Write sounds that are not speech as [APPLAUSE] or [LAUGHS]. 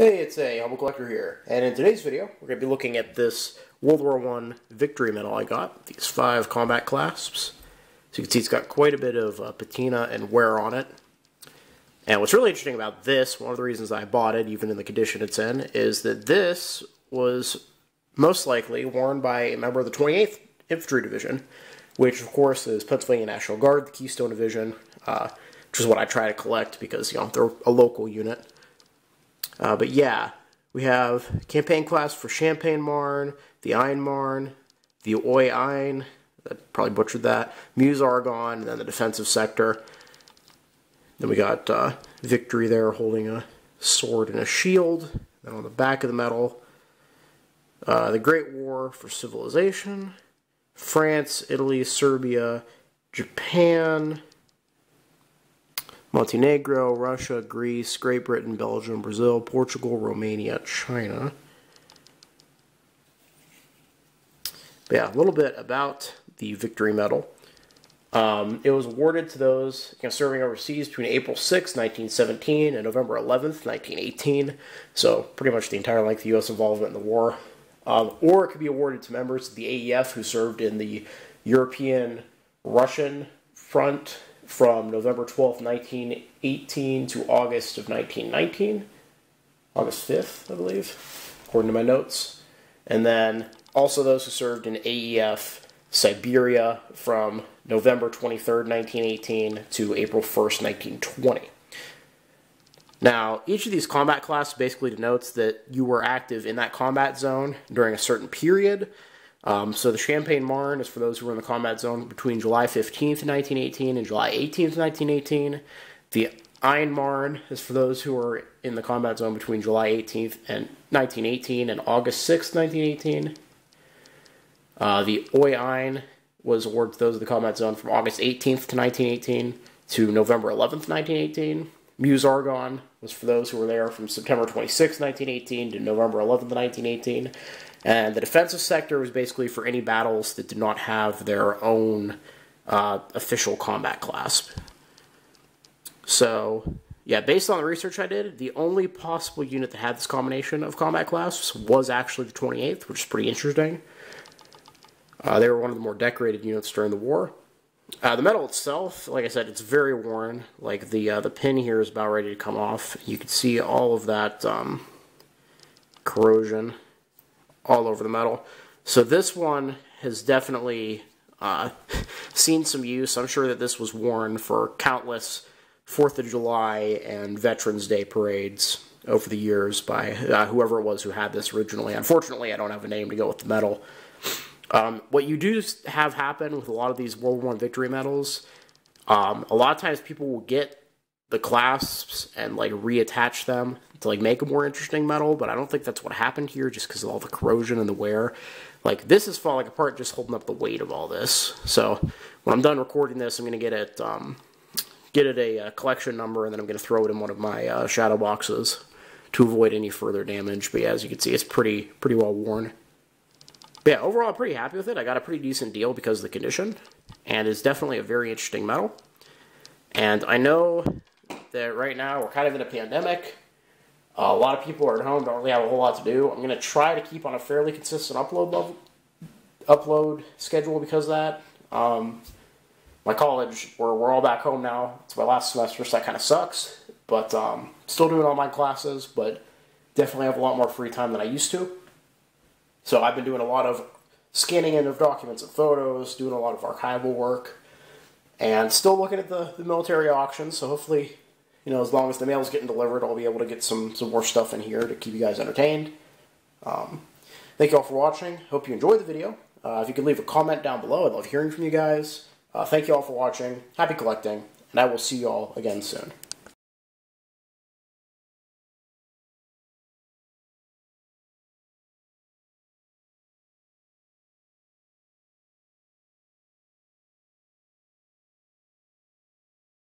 Hey, it's a Humble Collector here, and in today's video, we're going to be looking at this World War I victory medal I got, these five combat clasps. So you can see it's got quite a bit of uh, patina and wear on it. And what's really interesting about this, one of the reasons I bought it, even in the condition it's in, is that this was most likely worn by a member of the 28th Infantry Division, which of course is Pennsylvania National Guard, the Keystone Division, uh, which is what I try to collect because, you know, they're a local unit. Uh, but yeah, we have campaign class for Champagne Marne, the Aisne Marne, the Oise Aisne, I probably butchered that, Meuse Argonne, and then the defensive sector. Then we got uh, Victory there holding a sword and a shield. Then on the back of the medal, uh, the Great War for Civilization, France, Italy, Serbia, Japan, Montenegro, Russia, Greece, Great Britain, Belgium, Brazil, Portugal, Romania, China. But yeah, a little bit about the Victory Medal. Um, it was awarded to those you know, serving overseas between April 6, 1917 and November 11th, 1918. So pretty much the entire length of U.S. involvement in the war. Um, or it could be awarded to members of the AEF who served in the European Russian front from November 12, 1918 to August of 1919. August 5th, I believe, according to my notes. And then also those who served in AEF Siberia from November 23rd, 1918 to April 1st, 1920. Now, each of these combat classes basically denotes that you were active in that combat zone during a certain period, um, so the Champagne Marne is for those who were in the combat zone between July 15th, 1918 and July 18th, 1918. The Aisne Marne is for those who were in the combat zone between July 18th and 1918 and August 6th, 1918. Uh, the Oise Aisne was awarded to those in the combat zone from August 18th to 1918 to November 11th, 1918. Meuse Argonne was for those who were there from September 26, 1918 to November 11th, 1918. And the defensive sector was basically for any battles that did not have their own uh, official combat clasp. So, yeah, based on the research I did, the only possible unit that had this combination of combat clasps was actually the 28th, which is pretty interesting. Uh, they were one of the more decorated units during the war. Uh, the medal itself, like I said, it's very worn. Like the uh, the pin here is about ready to come off. You can see all of that um, corrosion all over the metal. So this one has definitely uh, [LAUGHS] seen some use. I'm sure that this was worn for countless 4th of July and Veterans Day parades over the years by uh, whoever it was who had this originally. Unfortunately, I don't have a name to go with the medal. Um, what you do have happen with a lot of these World War I victory medals, um, a lot of times people will get the clasps and like reattach them to like make a more interesting medal, but I don't think that's what happened here just because of all the corrosion and the wear. Like this is falling apart just holding up the weight of all this. So when I'm done recording this, I'm going to get it um, get it a, a, uh, collection number and then I'm going to throw it in one of my uh, shadow boxes to avoid any further damage. But yeah, as you can see, it's pretty pretty well worn. But yeah, overall, I'm pretty happy with it. I got a pretty decent deal because of the condition, and it's definitely a very interesting medal. And I know that right now we're kind of in a pandemic. Uh, a lot of people are at home, don't really have a whole lot to do. I'm going to try to keep on a fairly consistent upload level, upload schedule because of that. Um, my college, we're, we're all back home now. It's my last semester, so that kind of sucks. But um, still doing all my classes, but definitely have a lot more free time than I used to. So I've been doing a lot of scanning in of documents and photos, doing a lot of archival work, and still looking at the, the military auctions. So hopefully you know, as long as the mail's getting delivered, I'll be able to get some, some more stuff in here to keep you guys entertained. Um, thank you all for watching. Hope you enjoyed the video. Uh, if you could leave a comment down below, I'd love hearing from you guys. Uh, thank you all for watching. Happy collecting, and I will see you all again soon.